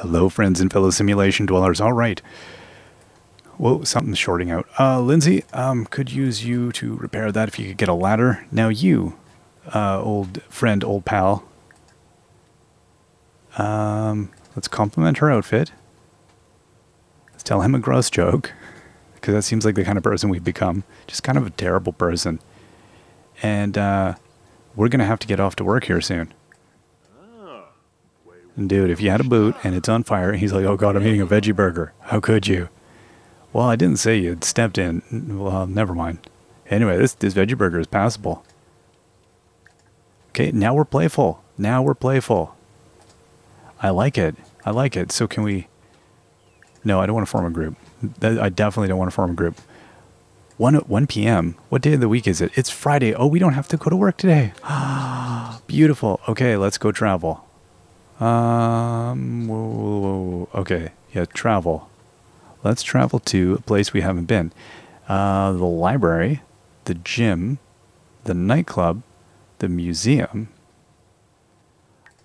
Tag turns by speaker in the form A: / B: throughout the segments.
A: Hello, friends and fellow simulation dwellers. All right. Whoa, something's shorting out. Uh, Lindsay, um, could use you to repair that if you could get a ladder. Now you, uh, old friend, old pal. Um, let's compliment her outfit. Let's tell him a gross joke, because that seems like the kind of person we've become. Just kind of a terrible person. And uh, we're gonna have to get off to work here soon. Dude, if you had a boot and it's on fire, he's like, "Oh God, I'm eating a veggie burger. How could you?" Well, I didn't say you'd stepped in. Well, never mind. Anyway, this this veggie burger is passable. Okay, now we're playful. Now we're playful. I like it. I like it. So can we? No, I don't want to form a group. I definitely don't want to form a group. One one p.m. What day of the week is it? It's Friday. Oh, we don't have to go to work today. Beautiful. Okay, let's go travel. Um. whoa, whoa, whoa. Okay. Yeah, travel. Let's travel to a place we haven't been. Uh, the library, the gym, the nightclub, the museum.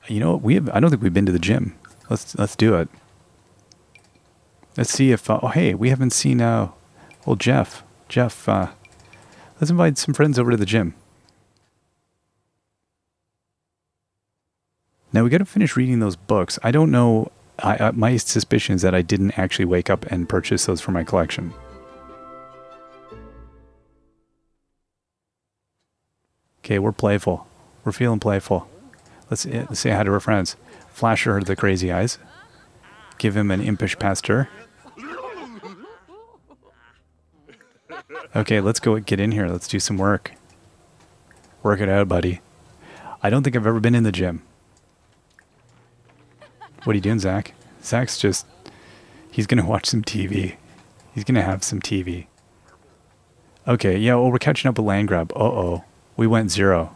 A: You know what? We have. I don't think we've been to the gym. Let's let's do it. Let's see if. Uh, oh, hey, we haven't seen uh, old Jeff. Jeff. Uh, let's invite some friends over to the gym. Now we got to finish reading those books. I don't know. I, uh, my suspicion is that I didn't actually wake up and purchase those for my collection. Okay, we're playful. We're feeling playful. Let's, uh, let's say hi to our friends. Flash her the crazy eyes. Give him an impish pastor. Okay, let's go get in here. Let's do some work. Work it out, buddy. I don't think I've ever been in the gym. What are you doing, Zach? Zach's just. He's going to watch some TV. He's going to have some TV. Okay, yeah, well, we're catching up with land grab. Uh oh. We went zero.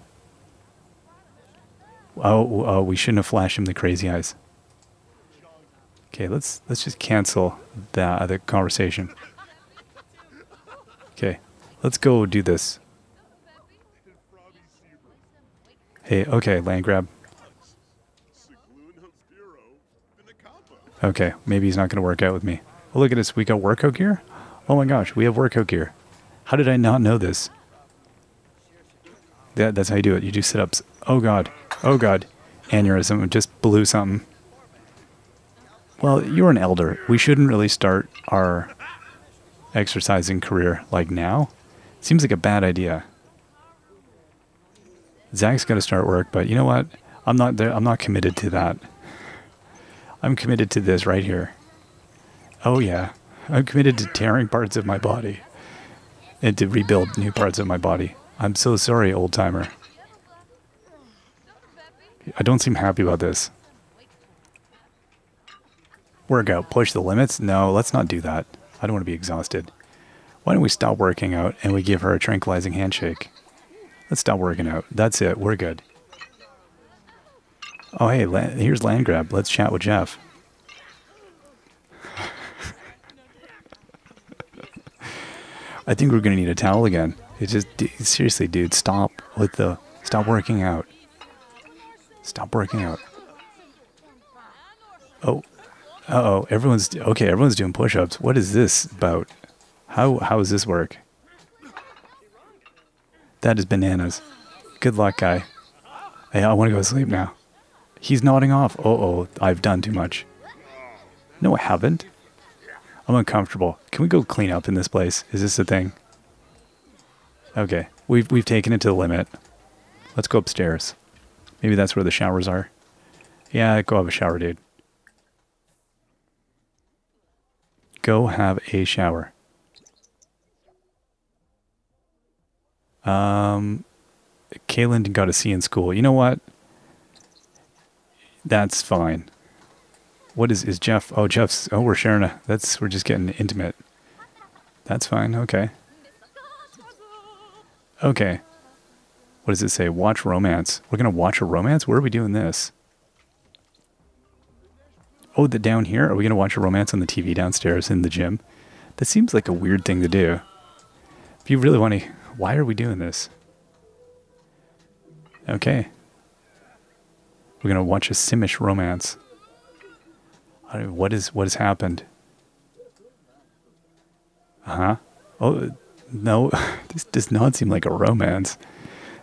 A: Oh, oh, we shouldn't have flashed him the crazy eyes. Okay, let's let's just cancel the other conversation. Okay, let's go do this. Hey, okay, land grab. Okay, maybe he's not going to work out with me. Oh, look at this. We got workout gear? Oh my gosh, we have workout gear. How did I not know this? That, that's how you do it. You do sit ups. Oh god. Oh god. Aneurysm. Just blew something. Well, you're an elder. We shouldn't really start our exercising career like now. Seems like a bad idea. Zach's got to start work, but you know what? I'm not there. I'm not committed to that. I'm committed to this right here. Oh yeah, I'm committed to tearing parts of my body and to rebuild new parts of my body. I'm so sorry, old timer. I don't seem happy about this. Workout, push the limits? No, let's not do that. I don't want to be exhausted. Why don't we stop working out and we give her a tranquilizing handshake? Let's stop working out. That's it. We're good. Oh, hey, here's land grab. Let's chat with Jeff. I think we're gonna need a towel again. It just seriously, dude, stop with the stop working out. Stop working out. Oh, uh oh, everyone's okay. Everyone's doing push-ups. What is this about? How how does this work? That is bananas. Good luck, guy. Hey, I want to go to sleep now. He's nodding off. Oh oh, I've done too much. No, I haven't. I'm uncomfortable. Can we go clean up in this place? Is this a thing? Okay, we've we've taken it to the limit. Let's go upstairs. Maybe that's where the showers are. Yeah, go have a shower, dude. Go have a shower. Um, Kaylin got a C in school. You know what? That's fine. What is is Jeff? Oh, Jeff's. Oh, we're sharing a. That's we're just getting intimate. That's fine. Okay. Okay. What does it say? Watch romance. We're gonna watch a romance. Where are we doing this? Oh, the down here. Are we gonna watch a romance on the TV downstairs in the gym? That seems like a weird thing to do. If you really want to, why are we doing this? Okay. We're gonna watch a Simlish romance. What is what has happened? Uh huh. Oh no, this does not seem like a romance.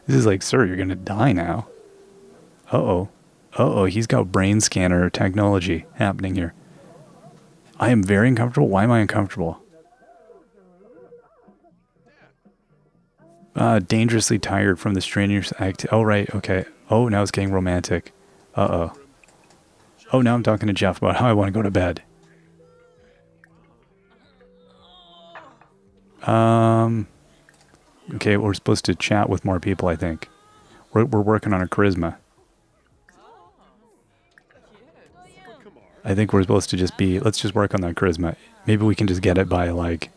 A: This is like, sir, you're gonna die now. Uh oh. Uh oh, he's got brain scanner technology happening here. I am very uncomfortable. Why am I uncomfortable? Uh, dangerously tired from the strenuous act. Oh, right. Okay. Oh, now it's getting romantic. Uh oh. Oh, now I'm talking to Jeff about how I want to go to bed. Um. Okay, we're supposed to chat with more people, I think. We're, we're working on a charisma. I think we're supposed to just be, let's just work on that charisma. Maybe we can just get it by, like,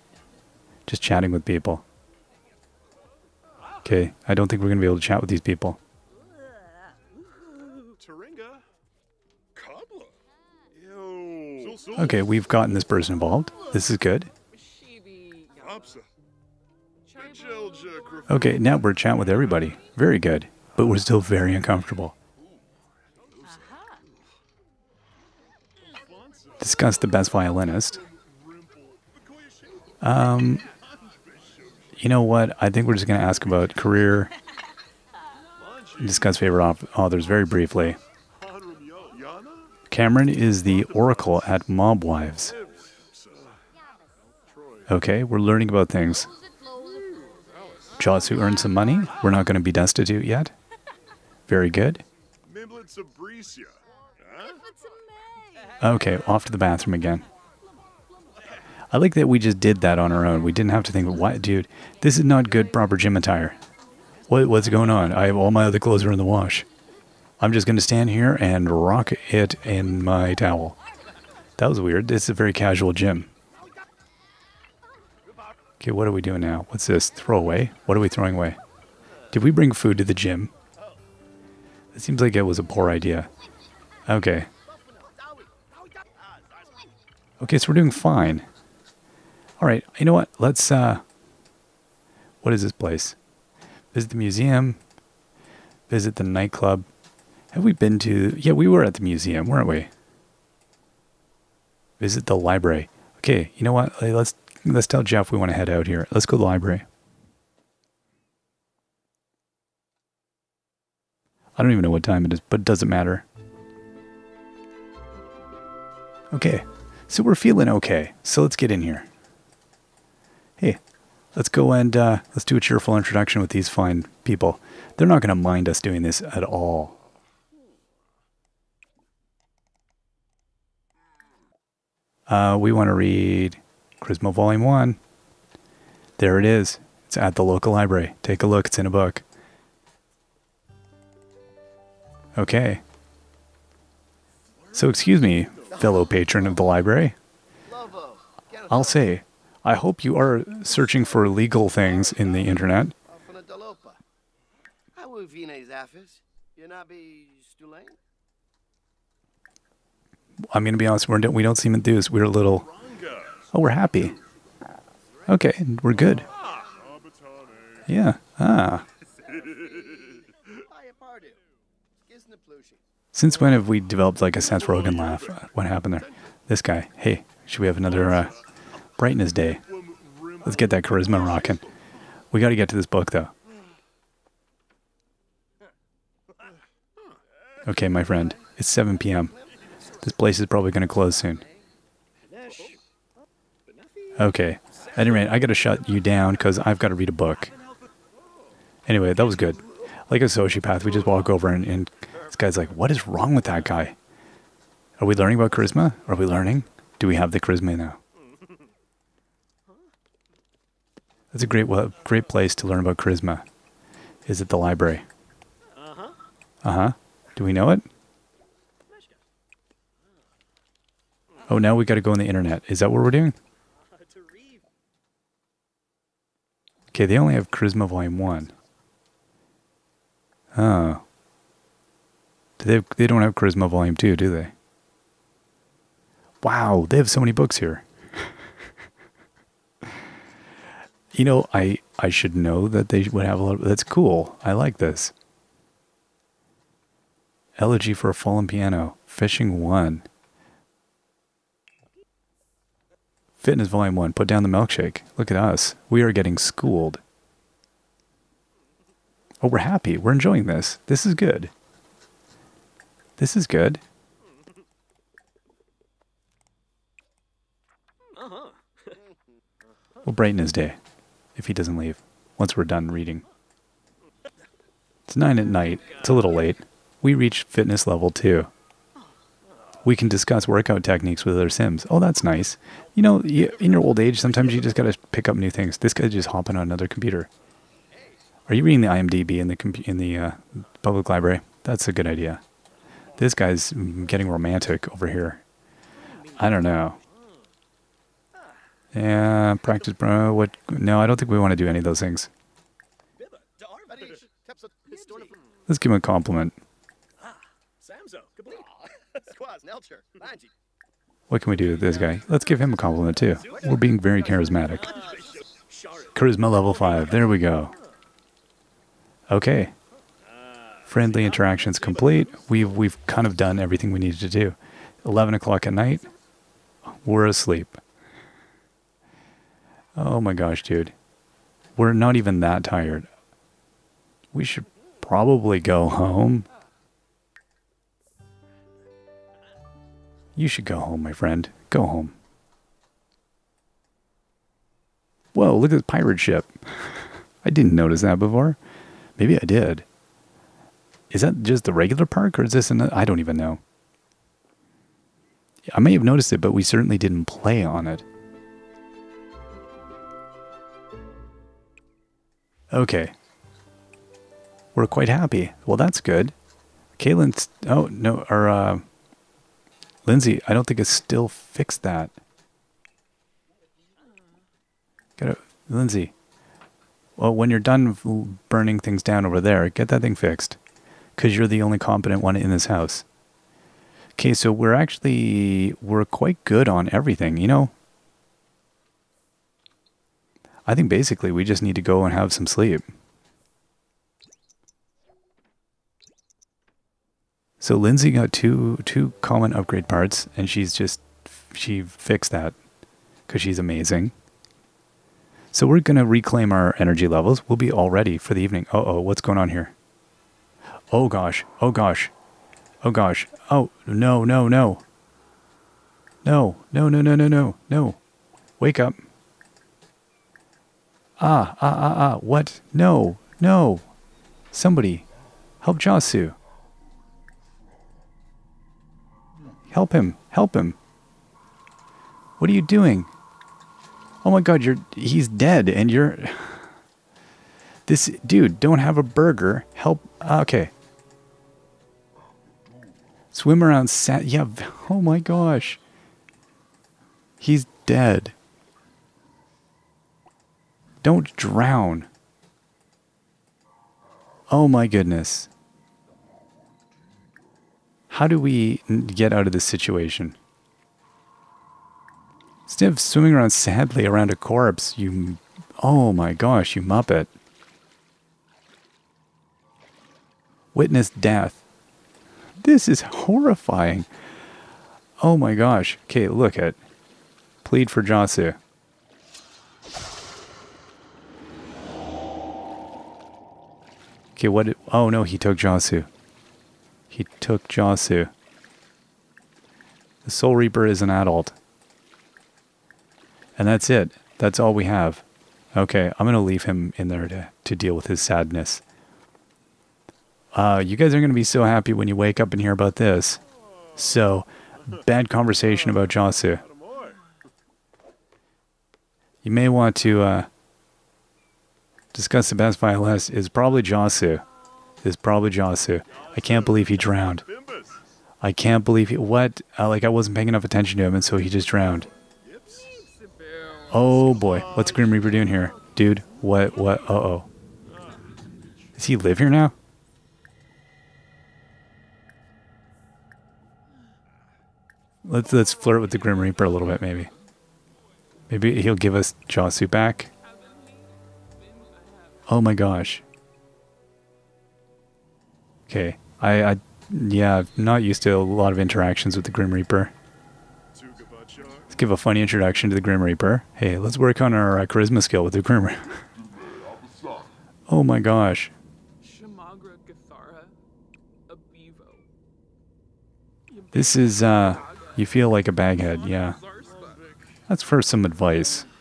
A: just chatting with people. Okay, I don't think we're going to be able to chat with these people. Okay, we've gotten this person involved. This is good. Okay, now we're chatting with everybody. Very good. But we're still very uncomfortable. Discuss the best violinist. Um, you know what? I think we're just going to ask about career. Discuss favorite authors very briefly. Cameron is the oracle at Mob Wives. Okay, we're learning about things. Josue earned some money. We're not going to be destitute yet. Very good. Okay, off to the bathroom again. I like that we just did that on our own. We didn't have to think, why, dude, this is not good proper gym attire. What, what's going on? I have all my other clothes are in the wash. I'm just going to stand here and rock it in my towel. That was weird. This is a very casual gym. Okay, what are we doing now? What's this? Throw away? What are we throwing away? Did we bring food to the gym? It seems like it was a poor idea. Okay. Okay, so we're doing fine. All right, you know what? Let's, uh, what is this place? Visit the museum. Visit the nightclub. Have we been to, yeah, we were at the museum, weren't we? Visit the library. Okay, you know what? Let's, let's tell Jeff we want to head out here. Let's go to the library. I don't even know what time it is, but it doesn't matter. Okay, so we're feeling okay. So let's get in here. Hey, let's go and uh, let's do a cheerful introduction with these fine people. They're not going to mind us doing this at all. Uh, we want to read Charisma Volume 1. There it is. It's at the local library. Take a look. It's in a book. Okay. So, excuse me, fellow patron of the library. I'll say, I hope you are searching for legal things in the internet. I'm going to be honest, we're, we don't seem enthused. We're a little. Oh, we're happy. Okay, we're good. Yeah. Ah. Since when have we developed like a Seth Rogen laugh? What happened there? This guy. Hey, should we have another uh, brightness day? Let's get that charisma rocking. We got to get to this book though. Okay, my friend. It's 7 p.m. This place is probably going to close soon. Okay. At any rate, I got to shut you down because I've got to read a book. Anyway, that was good. Like a sociopath, we just walk over and, and this guy's like, what is wrong with that guy? Are we learning about charisma? Are we learning? Do we have the charisma now? That's a great, great place to learn about charisma. Is it the library? Uh-huh. Uh-huh. Do we know it? Oh, now we got to go on the internet. Is that what we're doing? Okay, they only have Charisma Volume 1. Oh. Do they, have, they don't have Charisma Volume 2, do they? Wow, they have so many books here. you know, I, I should know that they would have a lot of... That's cool. I like this. Elegy for a Fallen Piano. Fishing 1. Fitness Volume 1, put down the milkshake. Look at us. We are getting schooled. Oh, we're happy. We're enjoying this. This is good. This is good. We'll brighten his day if he doesn't leave once we're done reading. It's 9 at night. It's a little late. We reached fitness level 2. We can discuss workout techniques with other Sims. Oh, that's nice. You know, in your old age, sometimes you just got to pick up new things. This guy's just hopping on another computer. Are you reading the IMDb in the in the uh, public library? That's a good idea. This guy's getting romantic over here. I don't know. Yeah, practice, bro. What? No, I don't think we want to do any of those things. Let's give him a compliment. What can we do to this guy? Let's give him a compliment too. We're being very charismatic. Charisma level 5. There we go. Okay. Friendly interactions complete. We've, we've kind of done everything we needed to do. 11 o'clock at night. We're asleep. Oh my gosh, dude. We're not even that tired. We should probably go home. You should go home, my friend. Go home. Whoa, look at this pirate ship. I didn't notice that before. Maybe I did. Is that just the regular park or is this an I don't even know. I may have noticed it, but we certainly didn't play on it. Okay. We're quite happy. Well, that's good. Kaylin's... Oh, no. Or, uh... Lindsay, I don't think it's still fixed that. Gotta... Lindsay. Well, when you're done burning things down over there, get that thing fixed. Because you're the only competent one in this house. Okay, so we're actually... We're quite good on everything, you know? I think basically we just need to go and have some sleep. So Lindsay got two two common upgrade parts, and she's just she fixed that because she's amazing. So we're gonna reclaim our energy levels. We'll be all ready for the evening. Oh oh, what's going on here? Oh gosh, oh gosh, oh gosh, oh no no no, no no no no no no no, wake up. Ah, ah, ah, ah, what? No, no. Somebody, help Josue. Help him, help him. What are you doing? Oh my god, you're he's dead and you're This dude, don't have a burger. Help. Ah, okay. Swim around sat yeah, oh my gosh. He's dead. Don't drown. Oh my goodness. How do we get out of this situation? Instead of swimming around sadly around a corpse, you... Oh my gosh, you muppet. Witness death. This is horrifying. Oh my gosh. Okay, look at. Plead for Josue. Okay, what? Did, oh no, he took Josue. He took Josue. The Soul Reaper is an adult. And that's it. That's all we have. Okay, I'm going to leave him in there to, to deal with his sadness. Uh, you guys are going to be so happy when you wake up and hear about this. So, bad conversation about Josue. You may want to uh, discuss the best violist is probably Josue. Is probably Josue. I can't believe he drowned. I can't believe he what uh, like I wasn't paying enough attention to him and so he just drowned. Oh boy, what's Grim Reaper doing here? Dude, what what uh oh. Does he live here now? Let's let's flirt with the Grim Reaper a little bit maybe. Maybe he'll give us Josue back. Oh my gosh. Okay. I, I, yeah, not used to a lot of interactions with the Grim Reaper. Let's give a funny introduction to the Grim Reaper. Hey, let's work on our uh, charisma skill with the Grim Reaper. oh my gosh.
B: Shamagra Gathara Abivo.
A: This is, uh, you feel like a baghead, yeah.
B: Zarspa.
A: That's for some advice.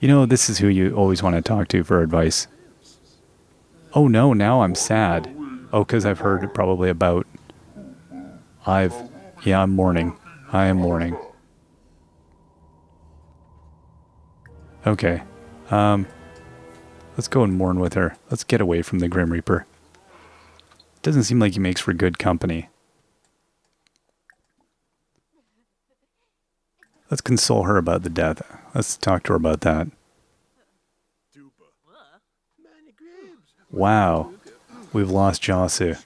A: You know, this is who you always want to talk to for advice. Oh no, now I'm sad. Oh, because I've heard probably about. I've. Yeah, I'm mourning. I am mourning. Okay. Um. Let's go and mourn with her. Let's get away from the Grim Reaper. Doesn't seem like he makes for good company. Let's console her about the death. Let's talk to her about that. Wow. We've lost Josue.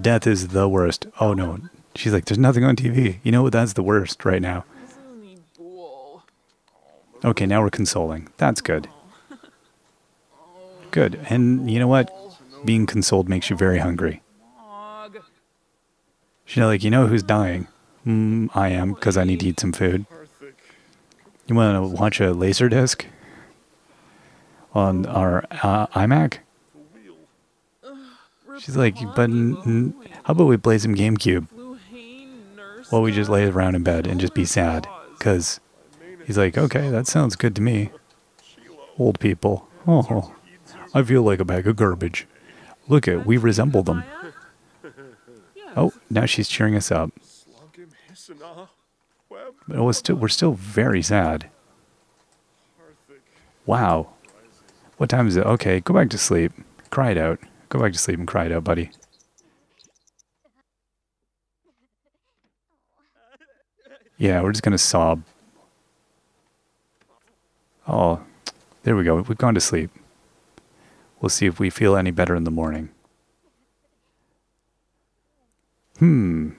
A: Death is the worst. Oh no. She's like, there's nothing on TV. You know? That's the worst right now. Okay, now we're consoling. That's good. Good. And you know what? Being consoled makes you very hungry. She's like, you know who's dying? Mm, I am, because I need to eat some food. You want to watch a laser disc on our uh, iMac? She's like, but how about we play some GameCube while we just lay around in bed and just be sad? Because he's like, okay, that sounds good to me. Old people. Oh, I feel like a bag of garbage. Look at, we resemble them. Oh, now she's cheering us up. But it was still, we're still very sad. Wow. What time is it? Okay, go back to sleep. Cry it out. Go back to sleep and cry it out, buddy. Yeah, we're just gonna sob. Oh, there we go. We've gone to sleep. We'll see if we feel any better in the morning. Hmm.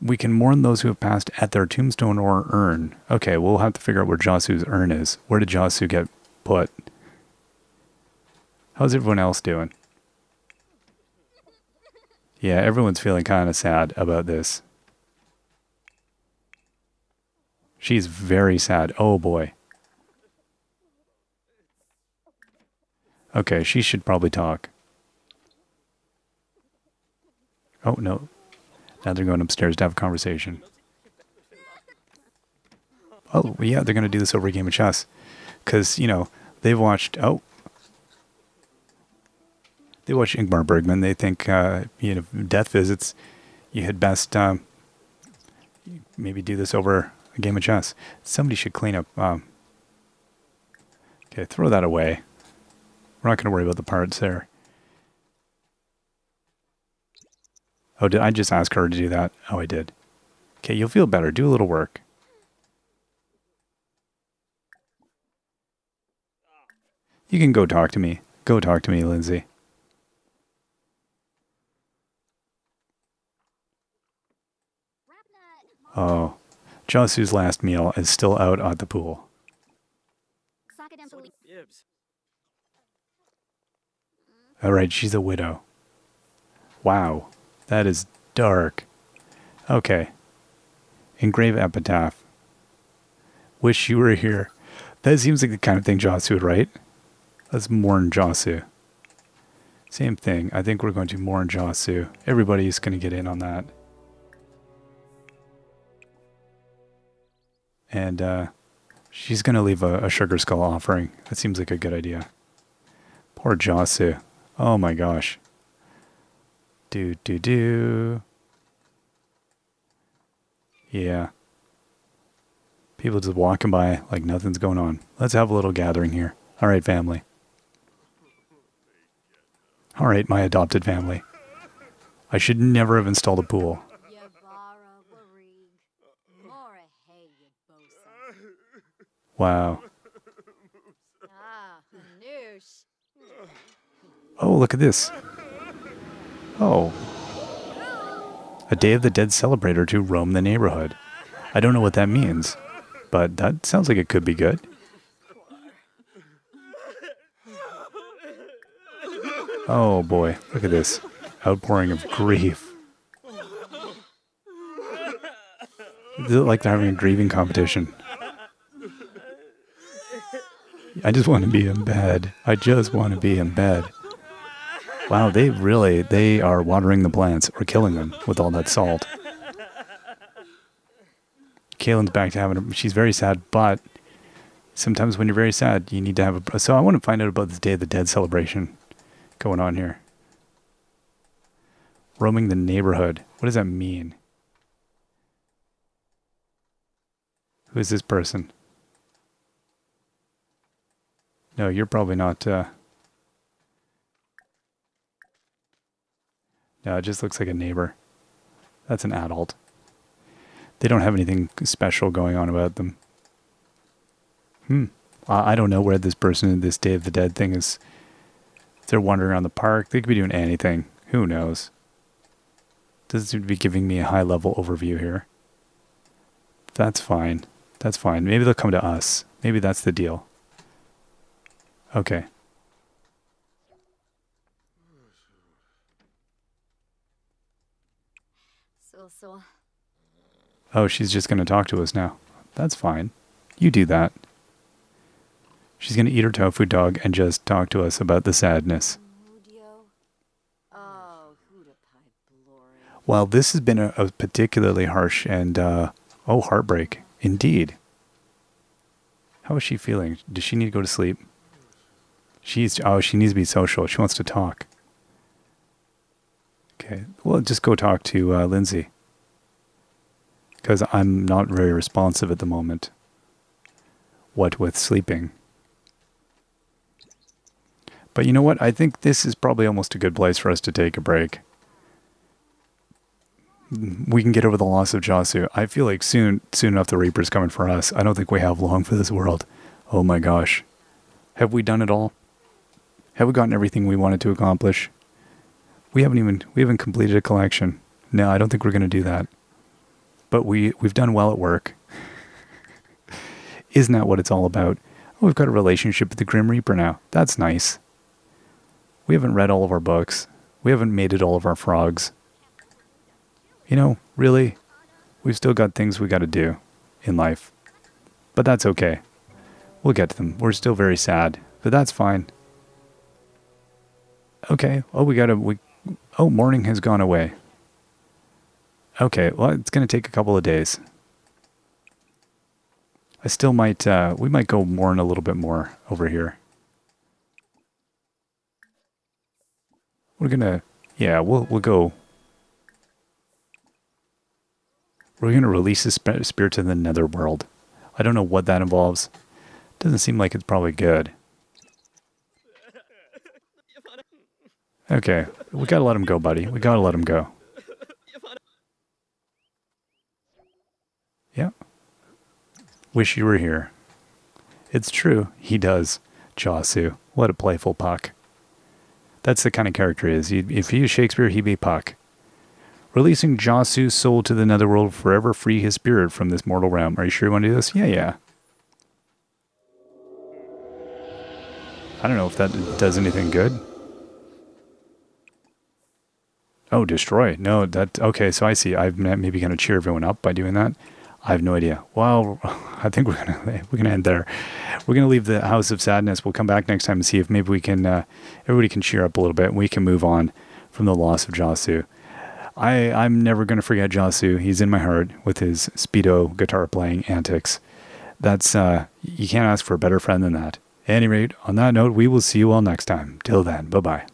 A: We can mourn those who have passed at their tombstone or urn. Okay, we'll have to figure out where Josue's urn is. Where did Josue get put? How's everyone else doing? Yeah, everyone's feeling kind of sad about this. She's very sad. Oh boy. Okay, she should probably talk. Oh no. Now they're going upstairs to have a conversation. Oh, yeah, they're going to do this over a game of chess. Because, you know, they've watched. Oh. They watch Ingmar Bergman. They think, uh, you know, death visits, you had best um, maybe do this over a game of chess. Somebody should clean up. Um, okay, throw that away. We're not going to worry about the parts there. Oh, did I just ask her to do that? Oh, I did. Okay, you'll feel better. Do a little work. You can go talk to me. Go talk to me, Lindsay. Oh, Josue's last meal is still out at the pool. All right, she's a widow. Wow, that is dark. Okay. Engrave epitaph. Wish you were here. That seems like the kind of thing Josue would write. Let's mourn Josue. Same thing. I think we're going to mourn Josue. Everybody's going to get in on that. And uh, she's going to leave a, a sugar skull offering. That seems like a good idea. Poor Josue. Oh my gosh. Do, do, do. Yeah. People just walking by like nothing's going on. Let's have a little gathering here. All right, family. All right, my adopted family. I should never have installed a pool. Wow. Ah, oh, look at this. Oh. A Day of the Dead celebrator to roam the neighborhood. I don't know what that means, but that sounds like it could be good. Oh boy, look at this. outpouring of grief. They're like they're having a grieving competition. I just want to be in bed. I just want to be in bed. Wow, they really they are watering the plants or killing them with all that salt. Kaylin's back to having. She's very sad, but sometimes when you're very sad, you need to have a. So I want to find out about this Day of the Dead celebration going on here. Roaming the neighborhood. What does that mean? Who is this person? No, you're probably not. Uh... No, it just looks like a neighbor. That's an adult. They don't have anything special going on about them. Hmm. I, don't know where this person in this Day of the Dead thing is. If they're wandering around the park, they could be doing anything. Who knows? Doesn't seem to be giving me a high level overview here. That's fine. That's fine. Maybe they'll come to us. Maybe that's the deal. Okay.
C: So so.
A: Oh, she's just going to talk to us now. That's fine. You do that. She's going to eat her tofu dog and just talk to us about the sadness.
C: Oh, Huda Pi Blory.
A: Well, this has been a, a particularly harsh and, uh, oh, heartbreak. Indeed. How is she feeling? Does she need to go to sleep? She's, oh, she needs to be social. She wants to talk. Okay. Well, just go talk to uh, Lindsay. Because I'm not very responsive at the moment. What with sleeping. But you know what? I think this is probably almost a good place for us to take a break. We can get over the loss of Josue. I feel like soon, soon enough, the Reaper's coming for us. I don't think we have long for this world. Oh my gosh. Have we done it all? Have we gotten everything we wanted to accomplish? We haven't even we haven't completed a collection. No, I don't think we're going to do that. But we we've done well at work. Isn't that what it's all about? Oh, we've got a relationship with the Grim Reaper now. That's nice. We haven't read all of our books. We haven't mated all of our frogs. You know, really, we've still got things we got to do in life. But that's okay. We'll get to them. We're still very sad, but that's fine. Okay. Oh, we got to we Oh, morning has gone away. Okay, well, it's going to take a couple of days. I still might, uh, we might go mourn a little bit more over here. We're to, yeah, we'll, we'll go. We're to release the sp spirit to the netherworld. I don't know what that involves. Doesn't seem like it's probably good. Okay, we gotta let him go, buddy. We gotta let him go. Yeah. Wish you were here. It's true, he does. Josue. What a playful Puck. That's the kind of character he is. If he was Shakespeare, he'd be Puck. Releasing Josue's soul to the netherworld forever free his spirit from this mortal realm. Are you sure you want to do this? Yeah, yeah. I don't know if that does anything good. Oh, destroy. No, that okay. So I see. I'm maybe going to cheer everyone up by doing that. I have no idea. Well, I think we're gonna we're gonna end there. We're gonna leave the House of Sadness. We'll come back next time and see if maybe we can uh, everybody can cheer up a little bit. and We can move on from the loss of Josue. I I'm never gonna forget Josue. He's in my heart with his speedo guitar playing antics. That's uh, you can't ask for a better friend than that. At any rate, on that note, we will see you all next time. Till then, bye bye.